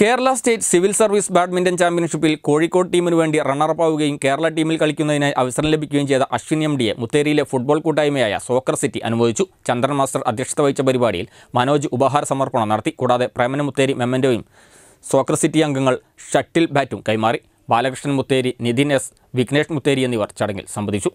Kerala state civil service badminton ചാമ്പ്യൻഷിപ്പിൽ കോഴിക്കോട് ടീമിന് വേണ്ടി റണ്ണറപ്പാവുകയും കേരള ടീമിൽ കളിക്കുന്നതിനായി അവസരം ലഭിക്കുകയും ചെയ്ത അശ്വിൻ എം ഡിയെ മുത്തേരിയിലെ ഫുട്ബോൾ കൂട്ടായ്മയായ സോക്കർ സിറ്റി അനുമോദിച്ചു. ചന്ദ്രൻ മാസ്റ്റർ അധ്യക്ഷത വഹിച്ച പരിപാടിയിൽ മനോജ് ഉപഹാര സമർപ്പണം നടത്തി. കൂടാതെ പ്രേമന മുത്തേരി മെമ്മന്റോയും സോക്കർ സിറ്റി അംഗങ്ങൾ ഷട്ടിൽ ബാറ്റും കൈമാറി. ബാലകൃഷ്ണൻ മുത്തേരി നിതിൻ എസ് വിഘ്നേഷ് മുത്തേരി എന്നിവർ ചടങ്ങിൽ സംബന്ധിച്ചു.